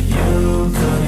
that you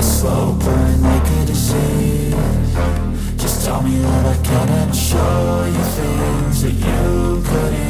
A slow burn like a disease Just tell me that I can and I'll show you things that you couldn't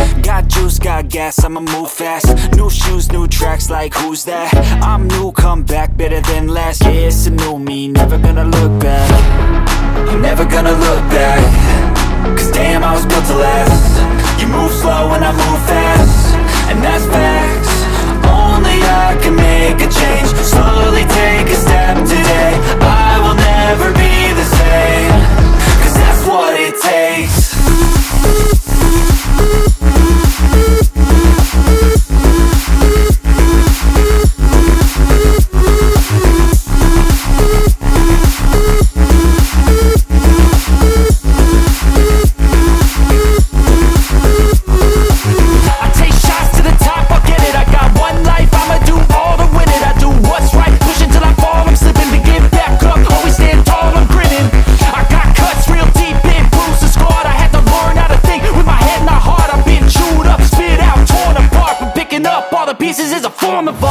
gas, I'ma move fast. New shoes, new tracks, like who's that? I'm new, come back, better than last. Yeah, it's a new me, never gonna look back. I'm never gonna look back. Cause damn, I was built to last. You move slow and I move fast. And that's is a form of art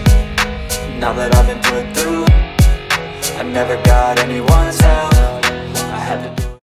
Now that I've been put through. I never got anyone's help